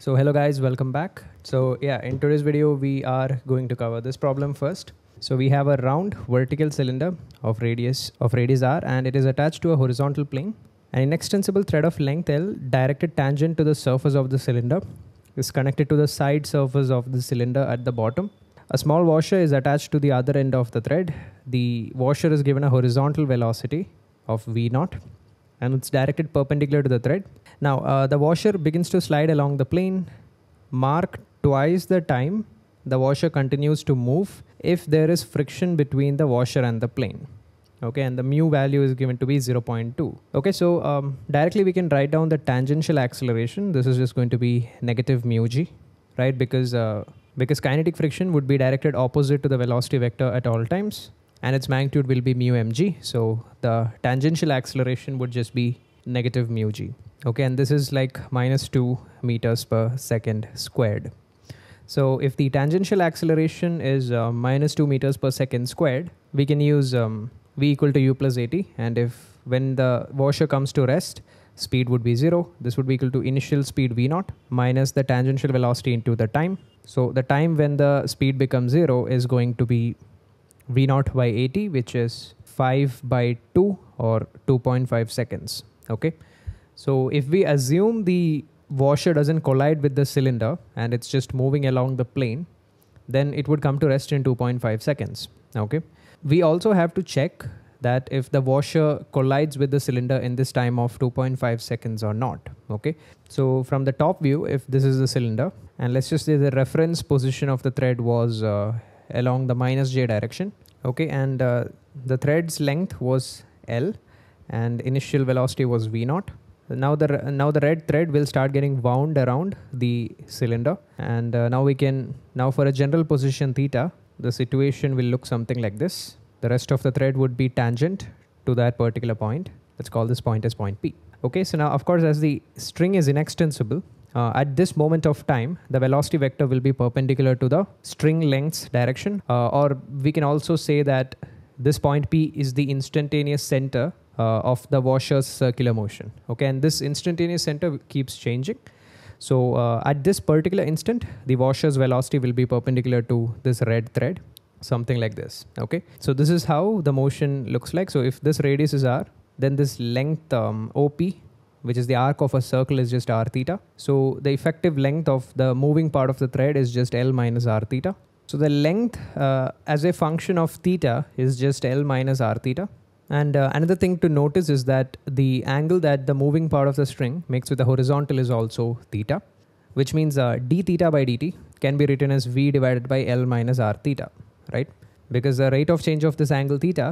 So hello guys, welcome back. So yeah, in today's video, we are going to cover this problem first. So we have a round vertical cylinder of radius of radius r and it is attached to a horizontal plane. An inextensible thread of length L directed tangent to the surface of the cylinder is connected to the side surface of the cylinder at the bottom. A small washer is attached to the other end of the thread. The washer is given a horizontal velocity of v naught and it's directed perpendicular to the thread. Now uh, the washer begins to slide along the plane. Mark twice the time the washer continues to move if there is friction between the washer and the plane. Okay, and the mu value is given to be 0.2. Okay, so um, directly we can write down the tangential acceleration. This is just going to be negative mu g, right? Because uh, because kinetic friction would be directed opposite to the velocity vector at all times and its magnitude will be mu mg. So the tangential acceleration would just be negative mu g. Okay, and this is like minus 2 meters per second squared. So if the tangential acceleration is uh, minus 2 meters per second squared, we can use um, v equal to u plus at. And if when the washer comes to rest, speed would be 0. This would be equal to initial speed v naught minus the tangential velocity into the time. So the time when the speed becomes 0 is going to be v naught by 80, which is 5 by 2 or 2.5 seconds. Okay. So if we assume the washer doesn't collide with the cylinder and it's just moving along the plane, then it would come to rest in 2.5 seconds. Okay. We also have to check that if the washer collides with the cylinder in this time of 2.5 seconds or not. Okay. So from the top view, if this is the cylinder and let's just say the reference position of the thread was uh, along the minus j direction. Okay. And uh, the thread's length was L and initial velocity was V naught now the now the red thread will start getting wound around the cylinder and uh, now we can now for a general position theta the situation will look something like this the rest of the thread would be tangent to that particular point let's call this point as point p okay so now of course as the string is inextensible uh, at this moment of time the velocity vector will be perpendicular to the string length's direction uh, or we can also say that this point p is the instantaneous center uh, of the washer's circular motion. Okay, and this instantaneous center keeps changing. So uh, at this particular instant, the washer's velocity will be perpendicular to this red thread, something like this. Okay, so this is how the motion looks like. So if this radius is r, then this length um, OP, which is the arc of a circle, is just r theta. So the effective length of the moving part of the thread is just L minus r theta. So the length uh, as a function of theta is just L minus r theta. And uh, another thing to notice is that the angle that the moving part of the string makes with the horizontal is also theta, which means uh, d theta by dt can be written as v divided by L minus r theta, right? Because the rate of change of this angle theta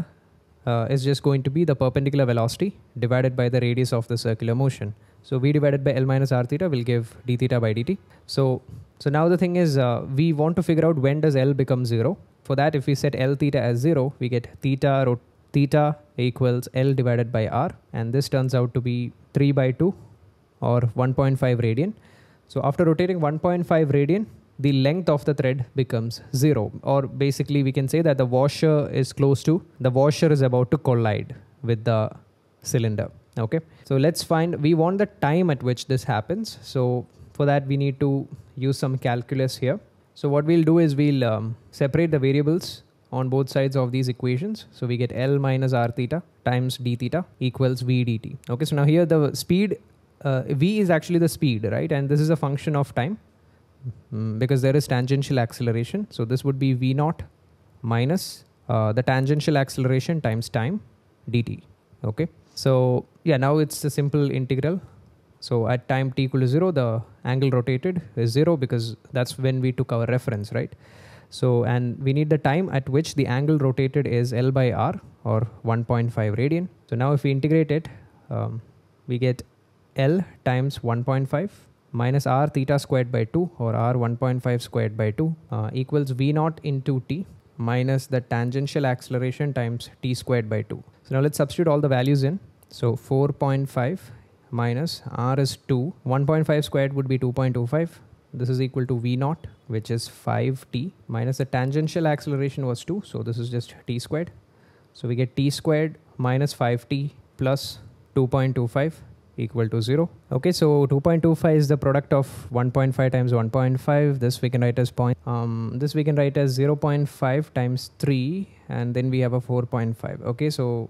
uh, is just going to be the perpendicular velocity divided by the radius of the circular motion. So v divided by L minus r theta will give d theta by dt. So, so now the thing is uh, we want to figure out when does L become zero. For that, if we set L theta as zero, we get theta rot theta equals L divided by R and this turns out to be 3 by 2 or 1.5 radian. So after rotating 1.5 radian, the length of the thread becomes zero or basically we can say that the washer is close to, the washer is about to collide with the cylinder. Okay, so let's find, we want the time at which this happens. So for that we need to use some calculus here. So what we'll do is we'll um, separate the variables on both sides of these equations. So we get L minus R theta times d theta equals V dt. Okay, so now here the speed, uh, V is actually the speed, right? And this is a function of time mm, because there is tangential acceleration. So this would be V naught minus uh, the tangential acceleration times time dt. Okay, so yeah, now it's a simple integral. So at time t equal to 0, the angle rotated is 0 because that's when we took our reference, right? So, and we need the time at which the angle rotated is L by R or 1.5 radian. So now if we integrate it, um, we get L times 1.5 minus R theta squared by 2 or R 1.5 squared by 2 uh, equals V naught into T minus the tangential acceleration times T squared by 2. So now let's substitute all the values in. So 4.5 minus R is 2, 1.5 squared would be 2.25 this is equal to v naught which is 5t minus the tangential acceleration was 2 so this is just t squared. So we get t squared minus 5t plus 2.25 equal to 0. Okay, so 2.25 is the product of 1.5 times 1.5. This we can write as point. Um, this we can write as 0.5 times 3 and then we have a 4.5. Okay, so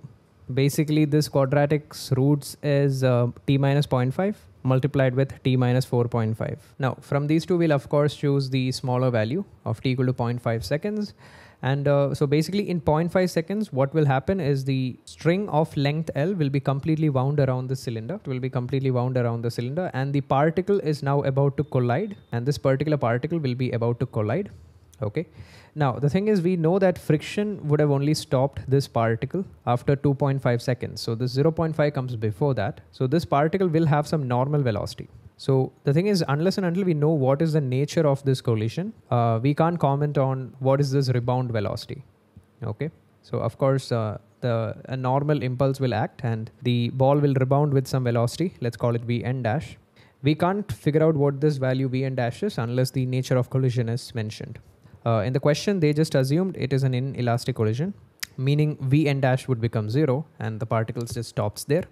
basically this quadratic's roots is uh, t minus 0.5 multiplied with t minus 4.5. Now from these two we'll of course choose the smaller value of t equal to 0.5 seconds and uh, so basically in 0.5 seconds, what will happen is the string of length L will be completely wound around the cylinder. It will be completely wound around the cylinder and the particle is now about to collide and this particular particle will be about to collide. Okay. Now the thing is we know that friction would have only stopped this particle after 2.5 seconds. So this 0.5 comes before that. So this particle will have some normal velocity. So the thing is, unless and until we know what is the nature of this collision, uh, we can't comment on what is this rebound velocity. Okay. So of course, uh, the a normal impulse will act and the ball will rebound with some velocity. Let's call it v n dash. We can't figure out what this value v n dash is unless the nature of collision is mentioned. Uh, in the question, they just assumed it is an inelastic collision, meaning v n dash would become zero and the particles just stops there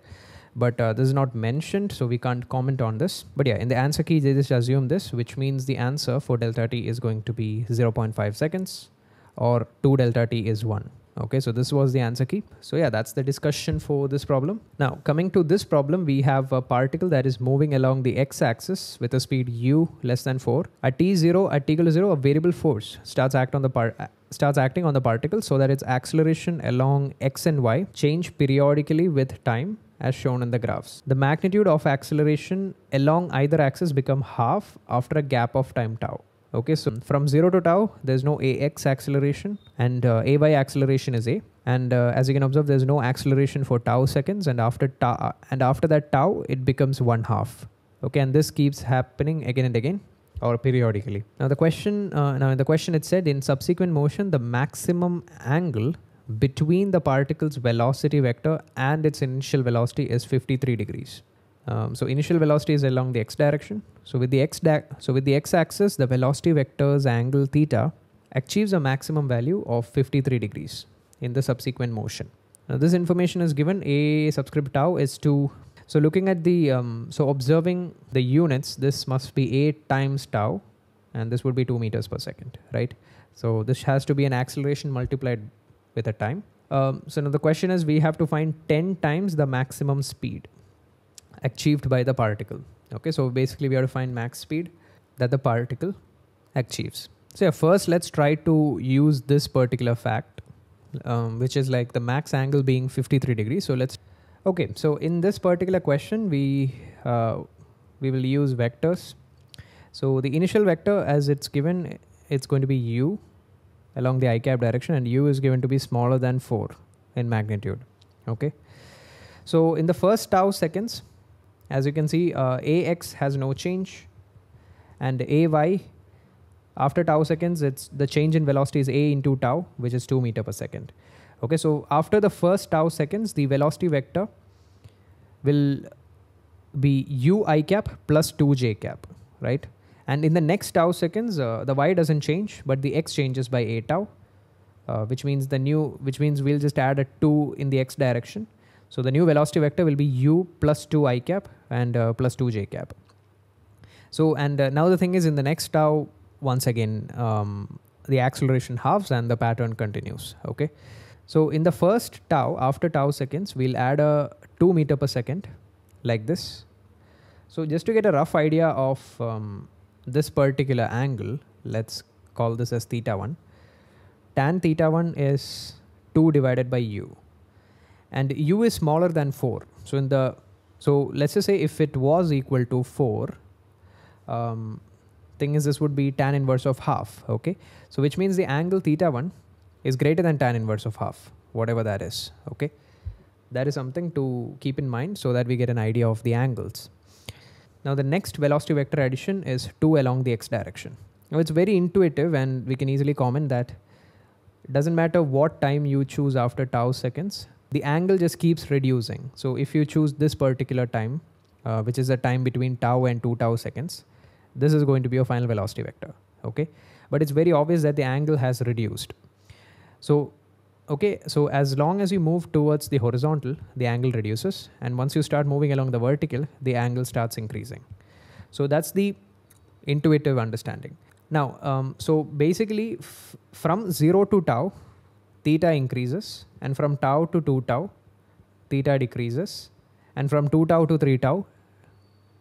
but uh, this is not mentioned so we can't comment on this. But yeah in the answer key they just assume this which means the answer for delta t is going to be 0.5 seconds or 2 delta t is 1 okay so this was the answer key. So yeah that's the discussion for this problem. Now coming to this problem we have a particle that is moving along the x-axis with a speed u less than 4 at t0 at t equal to 0 a variable force starts act on the starts acting on the particle so that its acceleration along x and y change periodically with time as shown in the graphs. The magnitude of acceleration along either axis become half after a gap of time tau. Okay, so from 0 to tau, there's no ax acceleration and uh, ay acceleration is a. And uh, as you can observe, there's no acceleration for tau seconds and after tau, and after that tau, it becomes one half. Okay, and this keeps happening again and again or periodically. Now the question, uh, now in the question it said in subsequent motion, the maximum angle between the particle's velocity vector and its initial velocity is 53 degrees. Um, so initial velocity is along the x direction. So with the x so with the x-axis, the velocity vector's angle theta achieves a maximum value of 53 degrees in the subsequent motion. Now this information is given a subscript tau is 2. So looking at the, um, so observing the units, this must be 8 times tau and this would be 2 meters per second, right? So this has to be an acceleration multiplied with a time. Um, so now the question is we have to find 10 times the maximum speed achieved by the particle. Okay, so basically we have to find max speed that the particle achieves. So yeah, first let's try to use this particular fact, um, which is like the max angle being 53 degrees. So let's, okay, so in this particular question, we, uh, we will use vectors. So the initial vector as it's given, it's going to be u along the i cap direction and u is given to be smaller than 4 in magnitude okay? So in the first tau seconds as you can see uh, ax has no change and ay after tau seconds it's the change in velocity is a into tau which is 2 meter per second okay? So after the first tau seconds the velocity vector will be u i cap plus 2 j cap right and in the next tau seconds, uh, the y doesn't change, but the x changes by a tau, uh, which means the new, which means we'll just add a 2 in the x direction. So the new velocity vector will be u plus 2 i cap and uh, plus 2 j cap. So, and uh, now the thing is in the next tau, once again, um, the acceleration halves and the pattern continues. Okay. So in the first tau, after tau seconds, we'll add a 2 meter per second like this. So just to get a rough idea of um, this particular angle, let's call this as theta 1. Tan theta 1 is 2 divided by u. And u is smaller than 4. So in the so let's just say if it was equal to 4, um, thing is this would be tan inverse of half, okay? So which means the angle theta 1 is greater than tan inverse of half, whatever that is, okay? That is something to keep in mind so that we get an idea of the angles. Now the next velocity vector addition is 2 along the x direction. Now it's very intuitive and we can easily comment that it doesn't matter what time you choose after tau seconds, the angle just keeps reducing. So if you choose this particular time, uh, which is the time between tau and 2 tau seconds, this is going to be your final velocity vector. Okay, but it's very obvious that the angle has reduced. So okay so as long as you move towards the horizontal the angle reduces. And once you start moving along the vertical the angle starts increasing. So that's the intuitive understanding. Now um, so basically from 0 to tau theta increases. And from tau to 2 tau theta decreases. And from 2 tau to 3 tau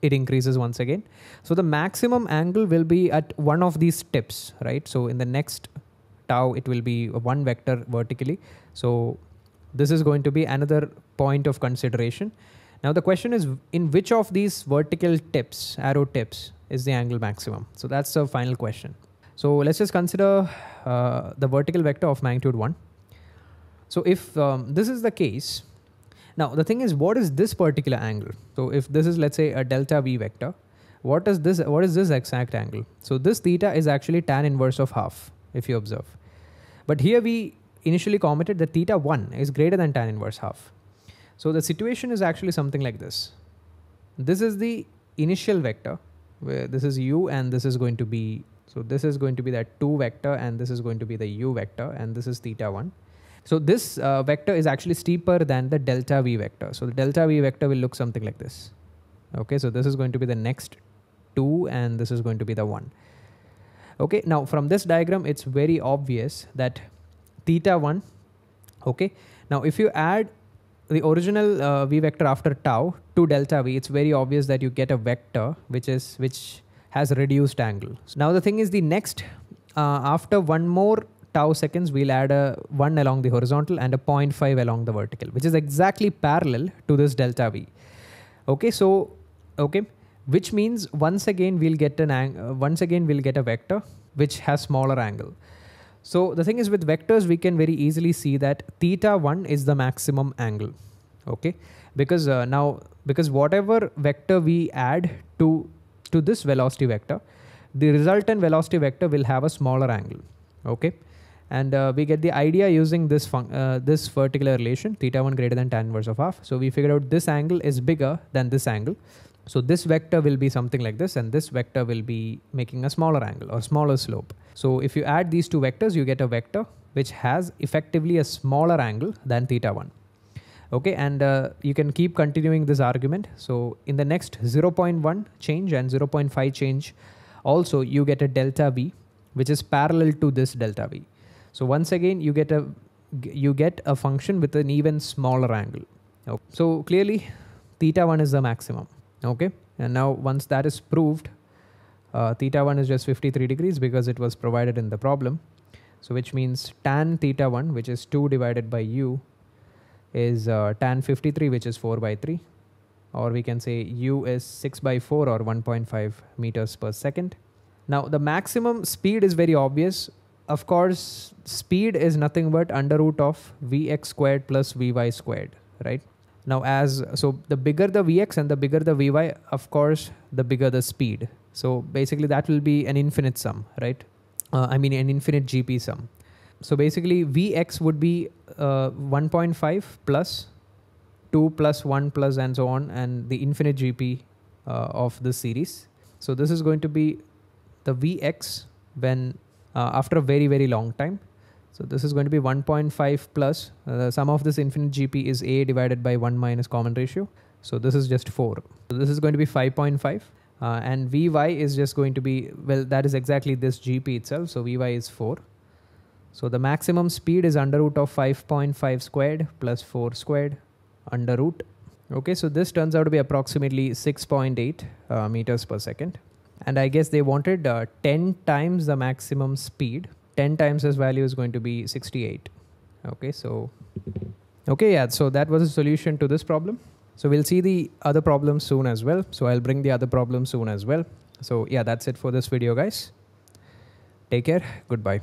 it increases once again. So the maximum angle will be at one of these steps right? So in the next tau it will be one vector vertically. So this is going to be another point of consideration. Now the question is in which of these vertical tips arrow tips is the angle maximum? So that's the final question. So let's just consider uh, the vertical vector of magnitude 1 so if um, this is the case now the thing is what is this particular angle? So if this is let's say a delta v vector what is this what is this exact angle? So this theta is actually tan inverse of half if you observe but here we initially commented that theta 1 is greater than tan inverse half. So the situation is actually something like this. This is the initial vector where this is u and this is going to be, so this is going to be that 2 vector and this is going to be the u vector and this is theta 1. So this uh, vector is actually steeper than the delta v vector. So the delta v vector will look something like this. Okay, so this is going to be the next 2 and this is going to be the 1. Okay, now from this diagram, it's very obvious that theta 1, okay. Now if you add the original uh, v vector after tau to delta v, it's very obvious that you get a vector which is which has reduced angle. So now the thing is the next, uh, after one more tau seconds, we'll add a 1 along the horizontal and a 0.5 along the vertical, which is exactly parallel to this delta v. Okay, so, okay which means once again we'll get an ang- uh, once again we'll get a vector which has smaller angle. So the thing is with vectors we can very easily see that theta 1 is the maximum angle okay? Because uh, now because whatever vector we add to to this velocity vector the resultant velocity vector will have a smaller angle okay? And uh, we get the idea using this uh, this particular relation theta 1 greater than tan inverse of half. So we figured out this angle is bigger than this angle so this vector will be something like this and this vector will be making a smaller angle or smaller slope. So if you add these two vectors, you get a vector which has effectively a smaller angle than theta 1. Okay, and uh, you can keep continuing this argument. So in the next 0.1 change and 0.5 change, also you get a delta v, which is parallel to this delta v. So once again, you get a you get a function with an even smaller angle. Okay. So clearly, theta 1 is the maximum okay. And now once that is proved uh, theta 1 is just 53 degrees because it was provided in the problem. So which means tan theta 1 which is 2 divided by u is uh, tan 53 which is 4 by 3 or we can say u is 6 by 4 or 1.5 meters per second. Now the maximum speed is very obvious. Of course speed is nothing but under root of vx squared plus vy squared right now as so the bigger the Vx and the bigger the Vy, of course, the bigger the speed. So basically that will be an infinite sum, right? Uh, I mean an infinite GP sum. So basically Vx would be uh, 1.5 plus 2 plus 1 plus and so on and the infinite GP uh, of this series. So this is going to be the Vx when uh, after a very very long time so this is going to be 1.5 plus uh, the sum of this infinite GP is A divided by 1 minus common ratio. So this is just 4. So this is going to be 5.5 uh, and Vy is just going to be, well, that is exactly this GP itself. So Vy is 4. So the maximum speed is under root of 5.5 squared plus 4 squared under root. Okay, so this turns out to be approximately 6.8 uh, meters per second. And I guess they wanted uh, 10 times the maximum speed 10 times this value is going to be 68 okay so okay yeah so that was a solution to this problem. So we'll see the other problems soon as well. So i'll bring the other problems soon as well. So yeah that's it for this video guys. Take care. Goodbye